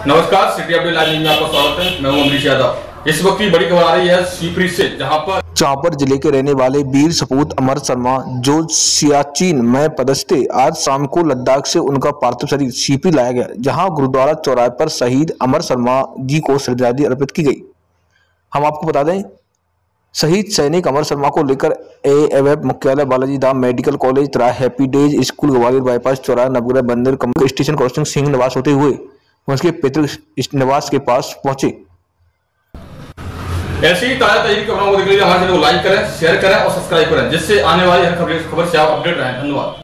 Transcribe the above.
नमस्कार, city update live में आपका स्वागत है। मैं हूँ अमरीश यादव। इस वक्त की बड़ी खबर आ रही है सीपरी से, जहाँ पर चांपर ज़िले के रहने वाले वीर सपूत अमर शर्मा, जो सियाचिन में पदस्थ आज शाम को लद्दाख से उनका पार्थिव शरीर सीपी लाया गया, जहाँ गुरुद्वारा चौराहे पर शहीद अमर शर्मा जी को श्रद्धांजलि अर्पित की गई। हम आपको बता दें, शहीद सैनिक अमर शर्मा को लेकर ए एवएफ मुख्यालय बालाजी धाम मेडिकल कॉलेज तथा happy days school, Gwalior bypass, चौराहा नवग्रह कम स्टेशन क्रॉसिंग, सिंह निवास होते हुए उसके पितृ निवास के पास पहुँचे। ऐसी ही ताज़ा तरीके खबरों को देखने के लिए हमारे चैनल को लाइक करें शेयर करें और सब्सक्राइब करें, जिससे आने वाली हर खबर खबर से आप अपडेट रहें। धन्यवाद।